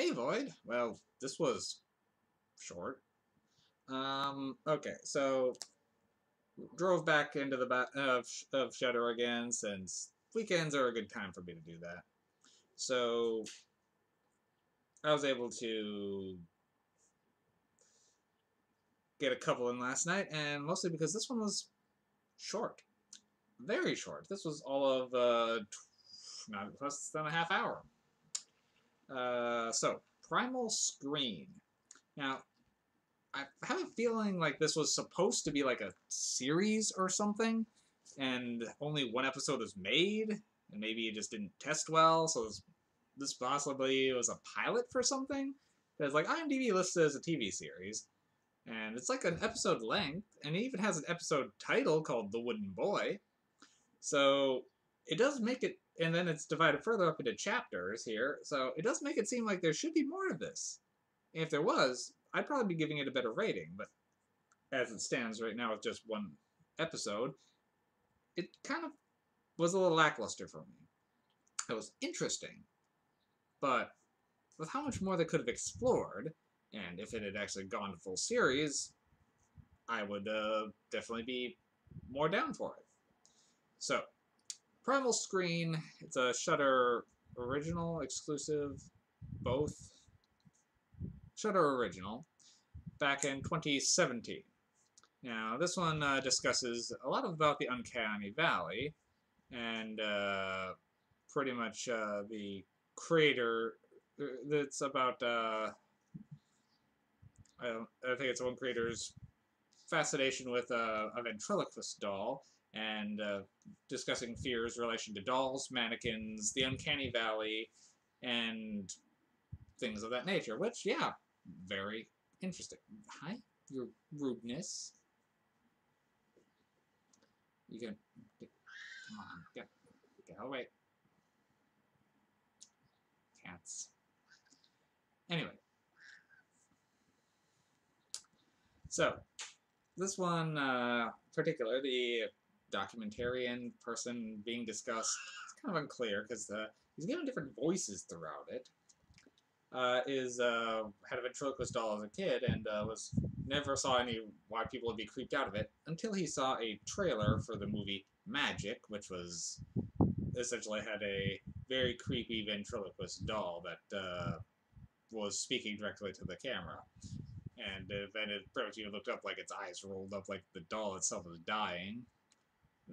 Hey, Void. Well, this was short. Um, okay, so drove back into the back of, of Shudder again since weekends are a good time for me to do that. So I was able to get a couple in last night, and mostly because this one was short. Very short. This was all of uh, not less than a half hour. Uh, so, Primal Screen. Now, I have a feeling like this was supposed to be like a series or something, and only one episode was made, and maybe it just didn't test well, so this, this possibly was a pilot for something. Because like IMDb lists it as a TV series, and it's like an episode length, and it even has an episode title called The Wooden Boy. So it does make it, and then it's divided further up into chapters here, so it does make it seem like there should be more of this. If there was, I'd probably be giving it a better rating, but as it stands right now with just one episode, it kind of was a little lackluster for me. It was interesting, but with how much more they could have explored, and if it had actually gone to full series, I would uh, definitely be more down for it. So, Primal Screen, it's a Shudder original, exclusive, both. Shudder original, back in 2017. Now, this one uh, discusses a lot about the Uncanny Valley, and uh, pretty much uh, the creator. It's about uh, I, I think it's one creator's fascination with uh, a ventriloquist doll and uh, discussing fears relation to dolls, mannequins, the uncanny valley, and things of that nature. Which, yeah, very interesting. Hi, your rudeness. You can come on, get get away. Cats. Anyway. So, this one uh, particular, the documentarian person being discussed, it's kind of unclear because uh, he's given different voices throughout it. Uh, is uh, had a ventriloquist doll as a kid and uh, was never saw any why people would be creeped out of it until he saw a trailer for the movie Magic, which was essentially had a very creepy ventriloquist doll that uh, was speaking directly to the camera and then it pretty much looked up like its eyes rolled up like the doll itself was dying.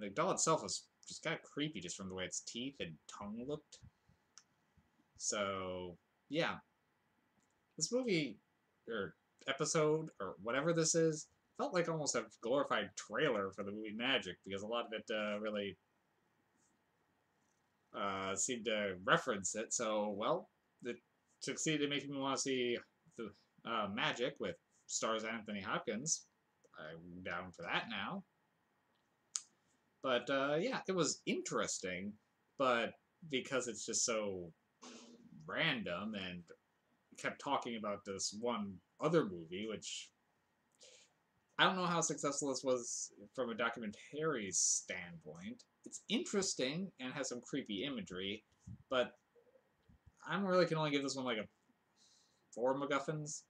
The doll itself was just kind of creepy just from the way its teeth and tongue looked. So, yeah. This movie, or episode, or whatever this is, felt like almost a glorified trailer for the movie Magic, because a lot of it uh, really uh, seemed to reference it. So, well, it succeeded in making me want to see the uh, Magic with stars Anthony Hopkins. I'm down for that now. But uh, yeah, it was interesting, but because it's just so random and kept talking about this one other movie, which I don't know how successful this was from a documentary standpoint. It's interesting and has some creepy imagery, but I really can only give this one like a four MacGuffins.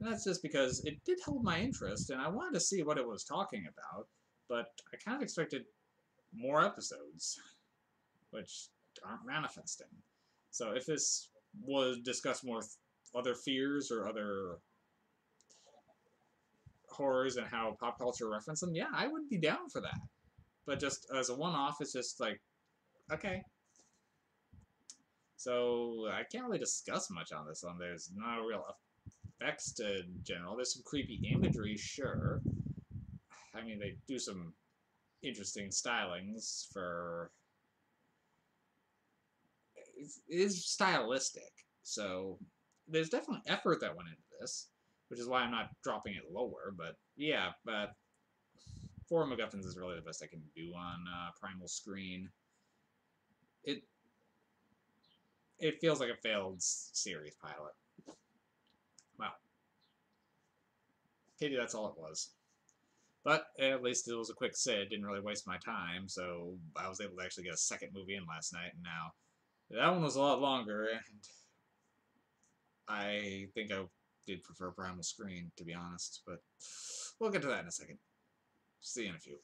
And that's just because it did hold my interest, and I wanted to see what it was talking about, but I kind of expected more episodes, which aren't manifesting. So if this was discuss more other fears or other horrors and how pop culture reference them, yeah, I would be down for that. But just as a one-off, it's just like, okay. So I can't really discuss much on this one. There's not a real effects in general. There's some creepy imagery, sure. I mean, they do some interesting stylings for... it is stylistic, so there's definitely effort that went into this, which is why I'm not dropping it lower, but yeah, but four MacGuffins is really the best I can do on uh, Primal Screen. It it feels like a failed series pilot. Wow. Pity that's all it was. But at least it was a quick sit, didn't really waste my time, so I was able to actually get a second movie in last night, and now that one was a lot longer, and I think I did prefer Primal Screen, to be honest, but we'll get to that in a second. See you in a few.